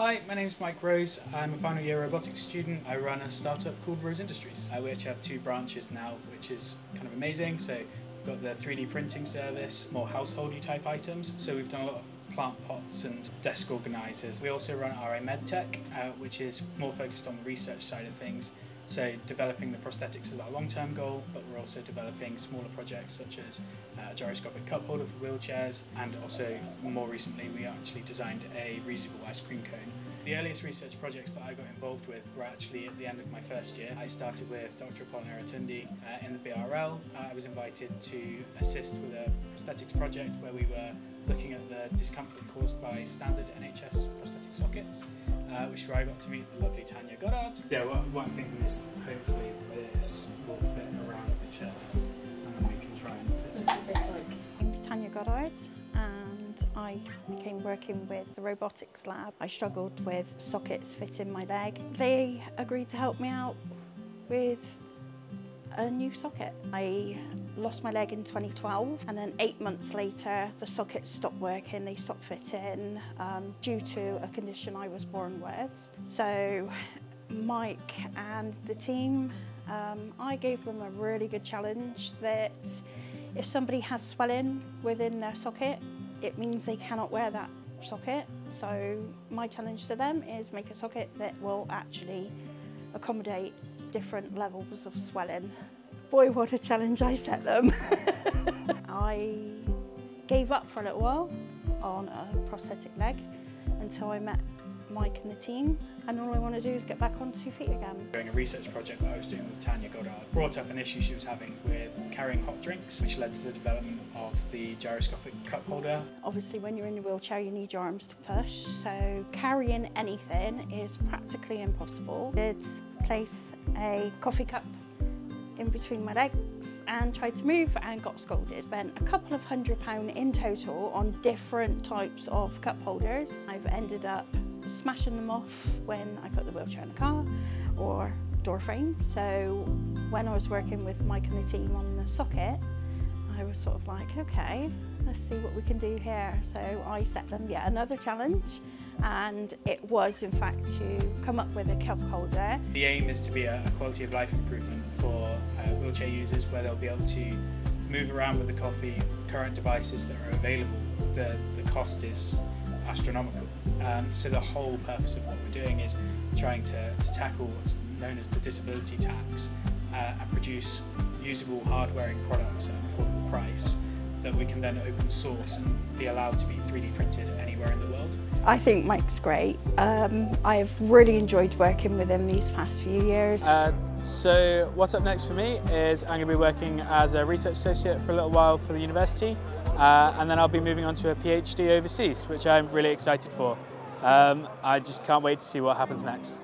Hi, my name is Mike Rose. I'm a final year robotics student. I run a startup called Rose Industries, uh, which have two branches now, which is kind of amazing. So we've got the 3D printing service, more householdy type items. So we've done a lot of plant pots and desk organisers. We also run RA MedTech, uh, which is more focused on the research side of things. So developing the prosthetics is our long-term goal, but we're also developing smaller projects such as a gyroscopic cup holder for wheelchairs, and also more recently we actually designed a reusable ice cream cone. The earliest research projects that I got involved with were actually at the end of my first year. I started with Dr. Appolinaire Etoundi uh, in the BRL. Uh, I was invited to assist with a prosthetics project where we were looking at the discomfort caused by standard NHS prosthetic sockets, uh, which is where I got to meet the lovely Tania Goddard. Yeah, what, what I'm is and I became working with the robotics lab. I struggled with sockets fitting my leg. They agreed to help me out with a new socket. I lost my leg in 2012 and then eight months later the sockets stopped working, they stopped fitting um, due to a condition I was born with. So Mike and the team, um, I gave them a really good challenge that if somebody has swelling within their socket, it means they cannot wear that socket. So my challenge to them is make a socket that will actually accommodate different levels of swelling. Boy, what a challenge I set them. I gave up for a little while on a prosthetic leg until I met Mike and the team and all I want to do is get back on two feet again. During a research project that I was doing with Tania Goddard, brought up an issue she was having with carrying hot drinks, which led to the development of the gyroscopic cup holder. Obviously when you're in a wheelchair you need your arms to push, so carrying anything is practically impossible. I did place a coffee cup in between my legs and tried to move and got scolded. Spent a couple of hundred pound in total on different types of cup holders. I've ended up smashing them off when I put the wheelchair in the car or door frame. So when I was working with Mike and the team on the socket, I was sort of like, okay, let's see what we can do here. So I set them yet another challenge and it was in fact to come up with a cup holder. The aim is to be a, quality of life improvement for uh, wheelchair users where they'll be able to move around with the coffee, current devices that are available. The, the cost is astronomical. Um, so the whole purpose of what we're doing is trying to, to tackle what's known as the disability tax uh, and produce usable hard-wearing products we can then open source and be allowed to be 3D printed anywhere in the world. I think Mike's great. Um, I've really enjoyed working with him these past few years. Uh, so what's up next for me is I'm going to be working as a research associate for a little while for the university uh, and then I'll be moving on to a PhD overseas which I'm really excited for. Um, I just can't wait to see what happens next.